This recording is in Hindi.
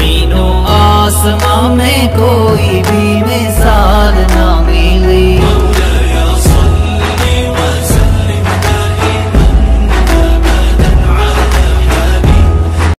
जमीनों आसमां में कोई भी